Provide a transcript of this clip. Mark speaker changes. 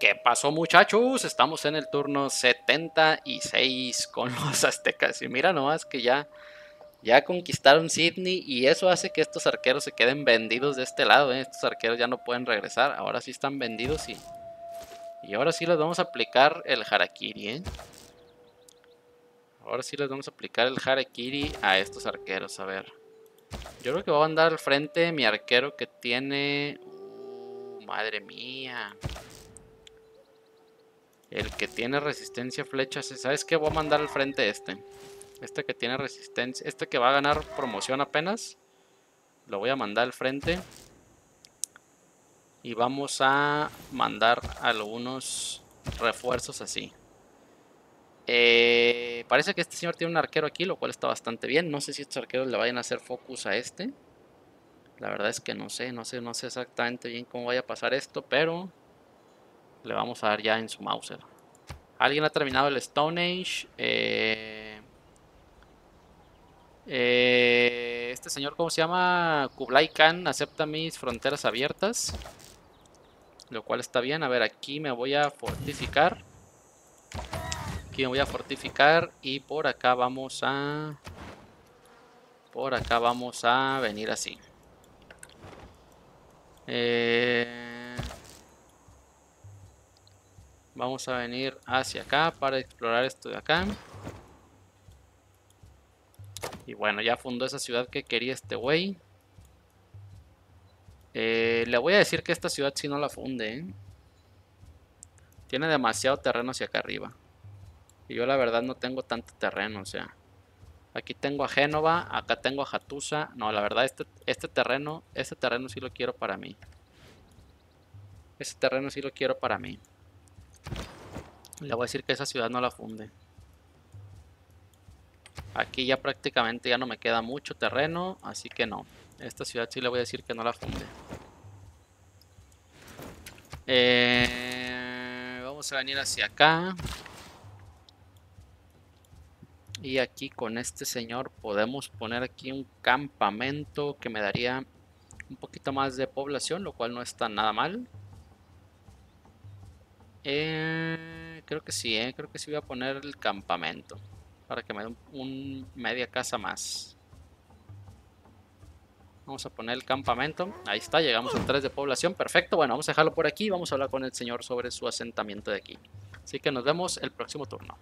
Speaker 1: ¿Qué pasó muchachos? Estamos en el turno 76 con los aztecas. Y mira nomás que ya, ya conquistaron Sydney y eso hace que estos arqueros se queden vendidos de este lado. ¿eh? Estos arqueros ya no pueden regresar. Ahora sí están vendidos y, y ahora sí les vamos a aplicar el harakiri. ¿eh? Ahora sí les vamos a aplicar el harakiri a estos arqueros. A ver. Yo creo que va a andar al frente mi arquero que tiene... Uh, madre mía. El que tiene resistencia flechas. ¿Sabes qué? Voy a mandar al frente este. Este que tiene resistencia. Este que va a ganar promoción apenas. Lo voy a mandar al frente. Y vamos a mandar algunos refuerzos así. Eh, parece que este señor tiene un arquero aquí, lo cual está bastante bien. No sé si estos arqueros le vayan a hacer focus a este. La verdad es que no sé, no sé, no sé exactamente bien cómo vaya a pasar esto, pero le vamos a dar ya en su Mauser. Alguien ha terminado el Stone Age. Eh, eh, este señor, ¿cómo se llama? Kublai Khan acepta mis fronteras abiertas. Lo cual está bien. A ver, aquí me voy a fortificar. Aquí me voy a fortificar. Y por acá vamos a... Por acá vamos a venir así. Eh... Vamos a venir hacia acá para explorar esto de acá. Y bueno, ya fundó esa ciudad que quería este güey. Eh, le voy a decir que esta ciudad si no la funde. ¿eh? Tiene demasiado terreno hacia acá arriba. Y yo la verdad no tengo tanto terreno, o sea. Aquí tengo a Génova, acá tengo a Jatusa. No, la verdad este, este terreno, este terreno sí lo quiero para mí. Este terreno sí lo quiero para mí. Le voy a decir que esa ciudad no la funde. Aquí ya prácticamente ya no me queda mucho terreno, así que no. Esta ciudad sí le voy a decir que no la funde. Eh, vamos a venir hacia acá. Y aquí con este señor podemos poner aquí un campamento que me daría un poquito más de población, lo cual no está nada mal. Eh, creo que sí, eh, creo que sí voy a poner el campamento. Para que me dé un, media casa más. Vamos a poner el campamento. Ahí está, llegamos a 3 de población. Perfecto, bueno, vamos a dejarlo por aquí. Vamos a hablar con el señor sobre su asentamiento de aquí. Así que nos vemos el próximo turno.